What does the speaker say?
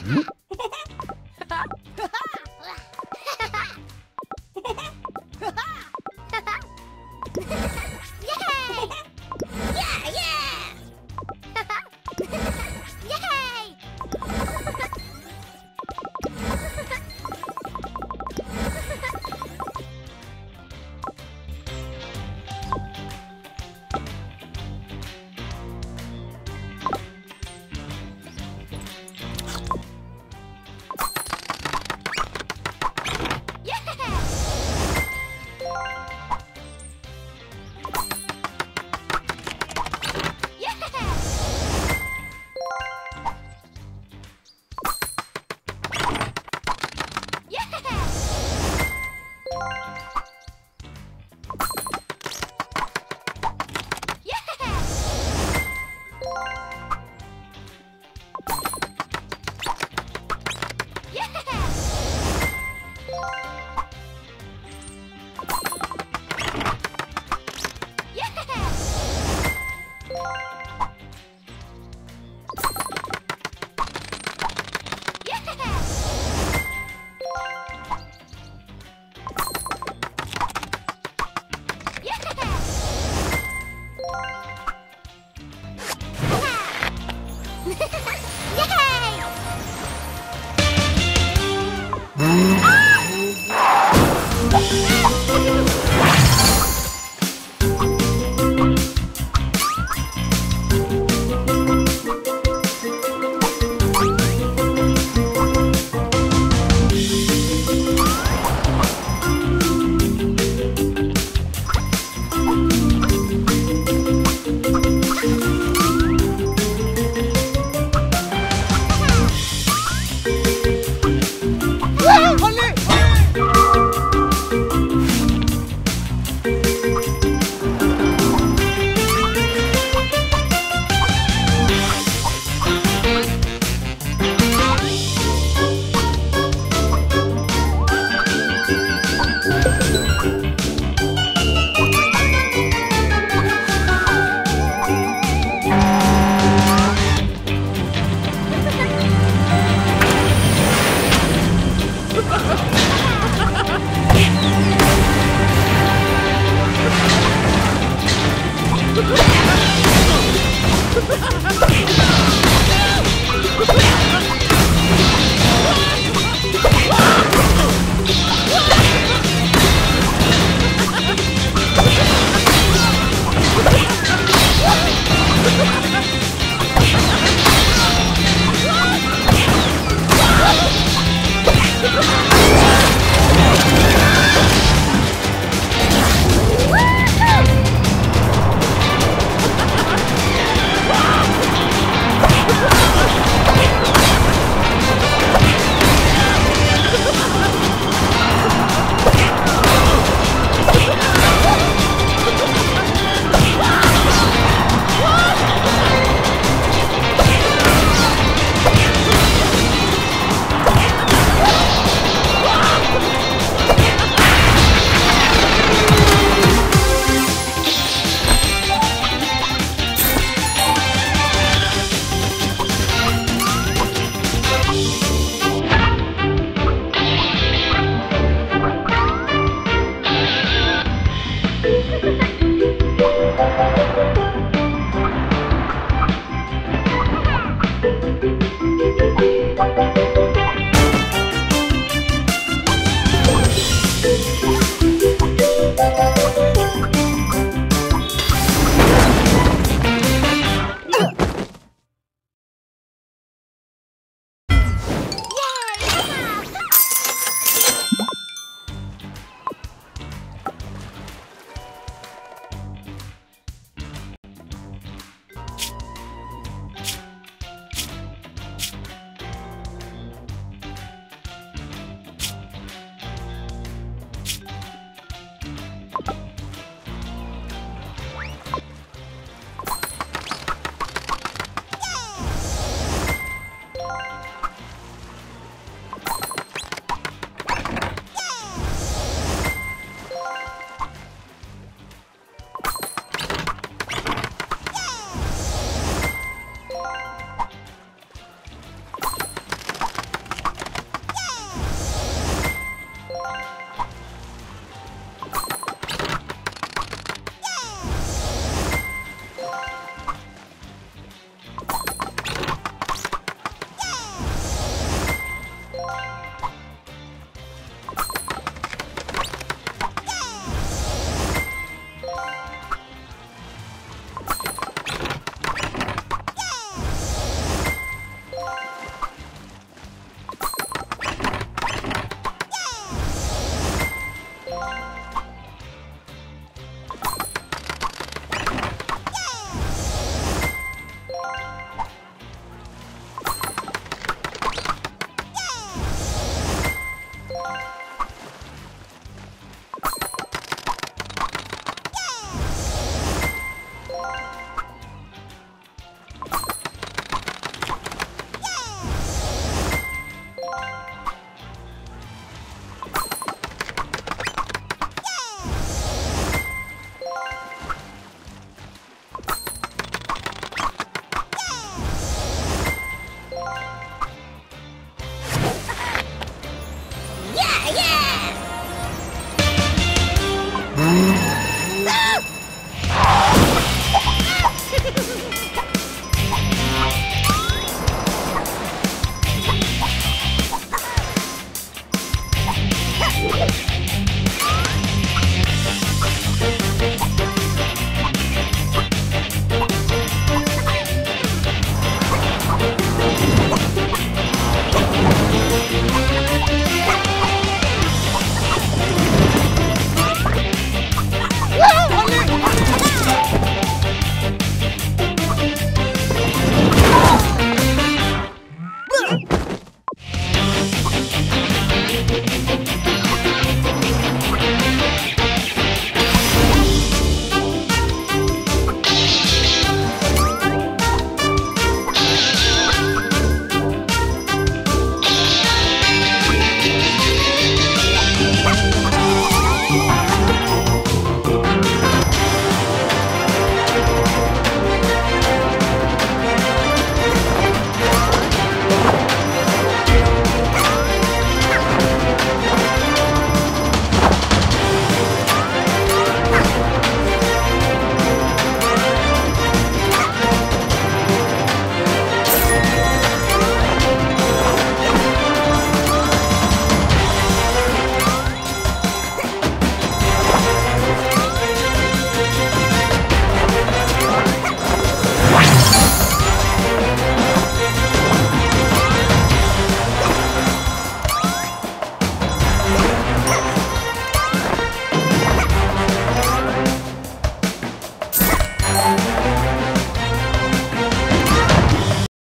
Mm-hmm. Ha ha ha!